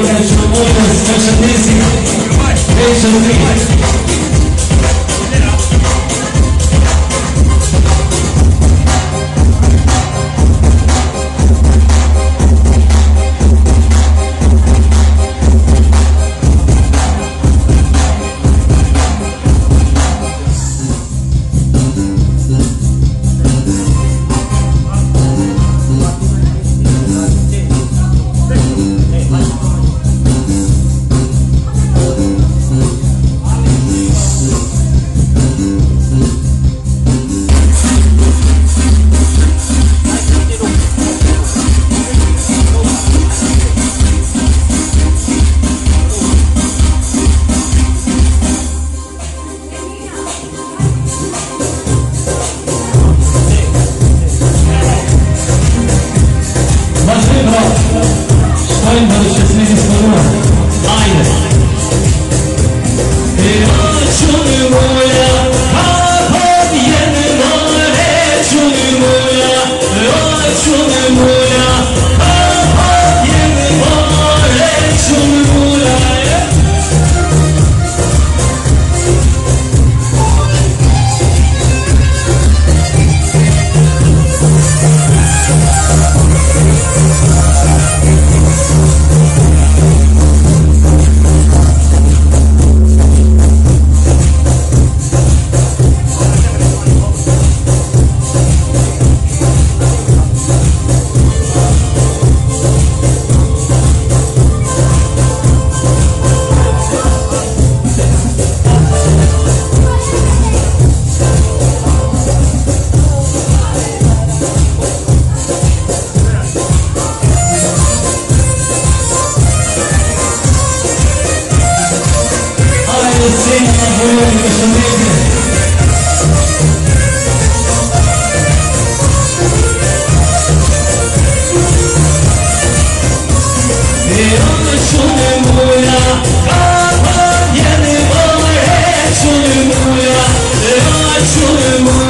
Deixa eu ver, deixa eu ver Sayın Barışçısını istiyorum. Aynı. Bir açılıyor. Saçlarıma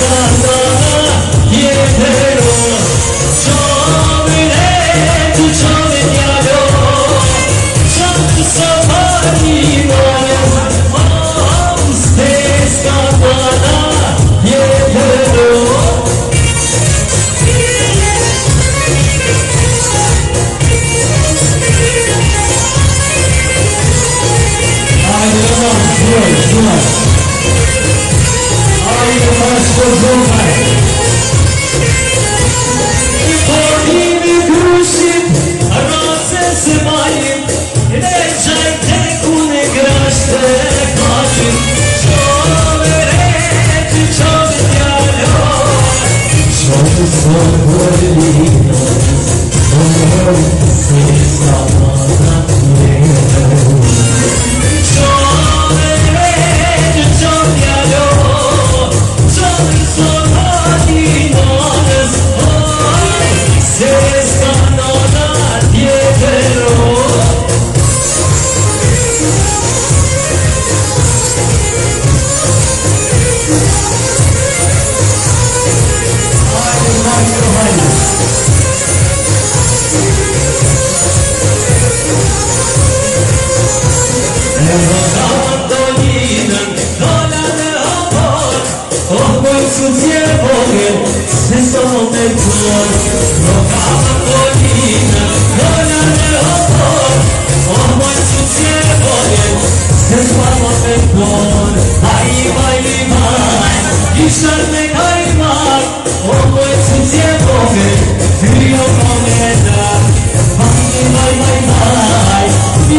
Come on, come on.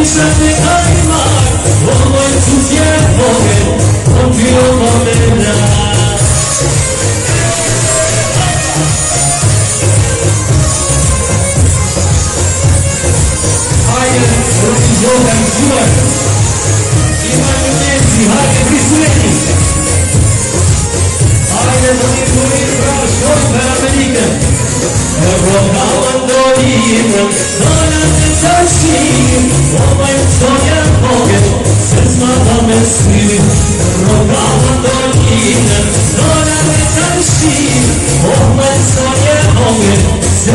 Ishte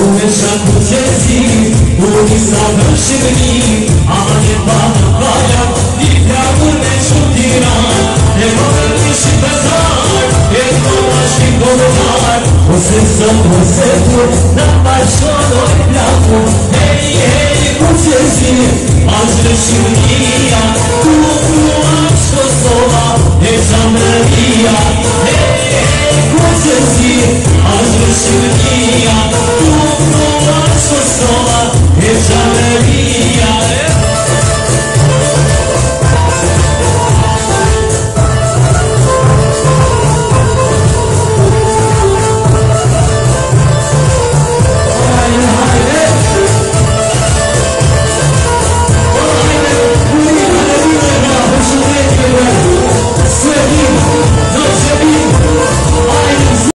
오늘 참 부재지 우리 사람 시그니 아니 바다가야 이 벽을 내준디라 내마을 미신다사 예뻐하신 거구나 오세서 오세도 나빠셔도 있라고 헤이 헤이 부재지 아주 시그니야